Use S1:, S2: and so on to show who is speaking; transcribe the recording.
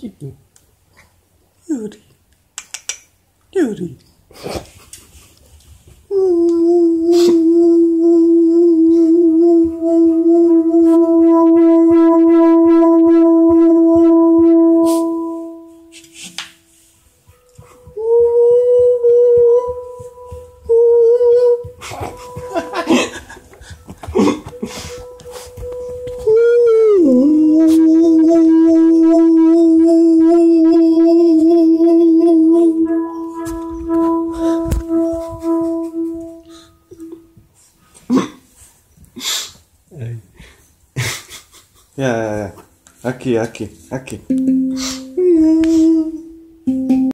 S1: Beauty. Beauty. Ya. Aqui, aqui, aqui.